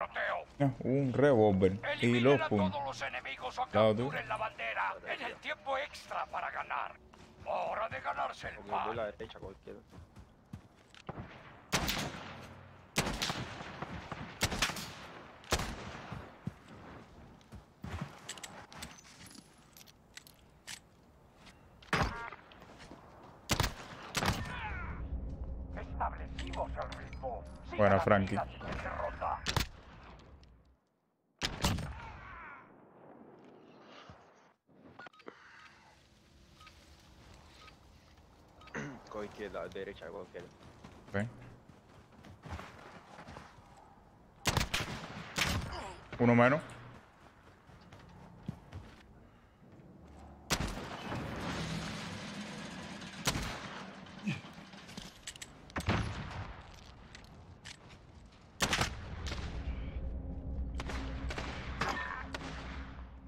Ah, un revólver y los puntos. todos los enemigos o Claro, tú. capturen la bandera en el tiempo extra para ganar. Hora de ganarse el pan. la derecha con izquierda. Establecimos el ritmo. Buena, Frankie. Izquierda, derecha con izquierda. Ok. Uno menos.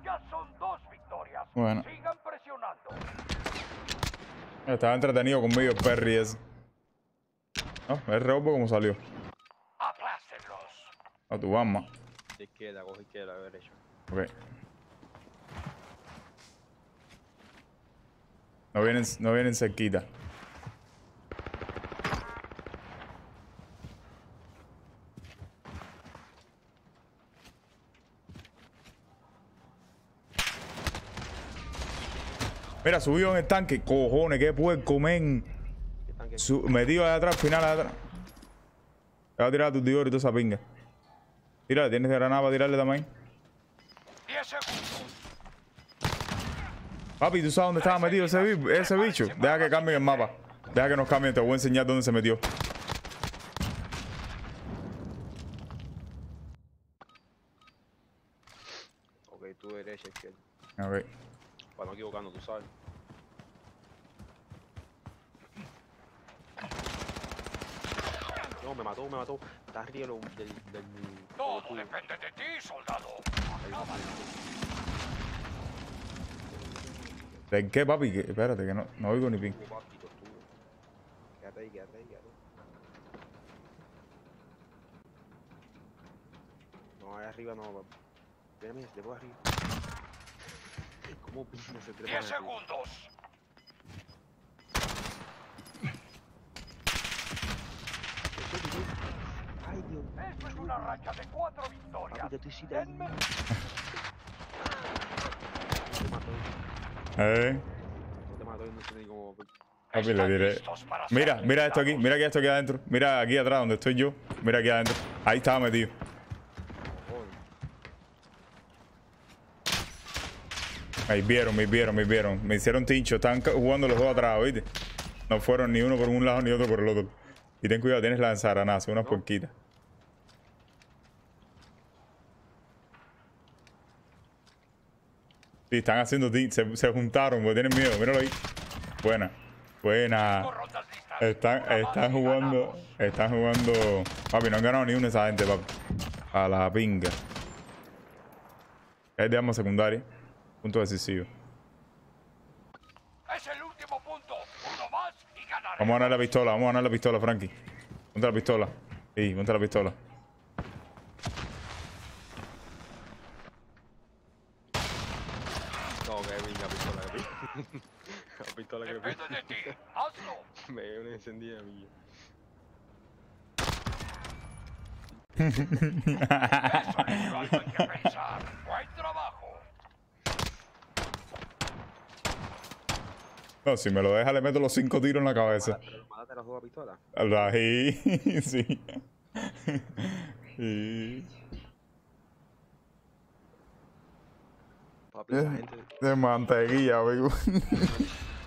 Ya son dos victorias. Bueno. Estaba entretenido conmigo Perry ese. No, el revólver como salió. A tu alma. De izquierda, con izquierda, derecha. Ok. No vienen, no vienen cerquita. Mira, subió en el tanque. Cojones, qué puerco, men. Su metido allá atrás, final allá atrás. Te va a tirar a tu tío y toda esa pinga. Tírale, tienes granada para tirarle también. 10 segundos. Papi, ¿tú sabes dónde estaba metido ese, bi- ese bicho? Deja que cambien el mapa. Deja que nos cambien, te voy a enseñar dónde se metió. Ok, tú derecha, izquierda. Ok. Para no equivocarnos, tú sabes. No, me mató, me mató. Está arriba lo- del... del Todo depende de ti, soldado. ¿De qué, papi? Que- espérate, que no, no oigo ni ping. Quédate ahí, quédate ahí, quédate ahí. No, ahí arriba no, papi. Mira, mira, se te arriba. ¿Cómo pinche se trepa 10 arriba? segundos. Ay, Dios. Esto es una racha de cuatro Papi, victorias. estoy citando. Eh, no te mato, no sé ni cómo. papi, le diré. Mira, mira esto aquí, mira aquí esto aquí adentro. Mira aquí atrás donde estoy yo. Mira aquí adentro. Ahí estaba metido. Cojones. Me vieron, me vieron, me vieron. Me hicieron tincho. Ca- jugando los dos atrás, ¿oíste? No fueron ni uno por un lado ni otro por el otro. Y ten cuidado, tienes lanzaranazo, unas porquitas. Sí, están haciendo se, se juntaron, porque tienen miedo. Míralo ahí. Buena. Buena. Están, están jugando. Están jugando. Papi, no han ganado ni una esa gente, papi. A la pinga. Es de arma secundaria. Punto decisivo. Es el último punto. Uno más y. Vamos a ganar la pistola, vamos a ganar la pistola, Frankie. Ponte la pistola. Sí, ponte la pistola. No, que venga, pistola, que venga. La pistola que Depende de ti. Hazlo. me dio una encendida, mía. Eso es algo hay que No, si me lo deja, le meto los cinco tiros en la cabeza. Pero mátate las dos pistolas. Ahí, sí. Sí. Gente. De mantequilla, amigo.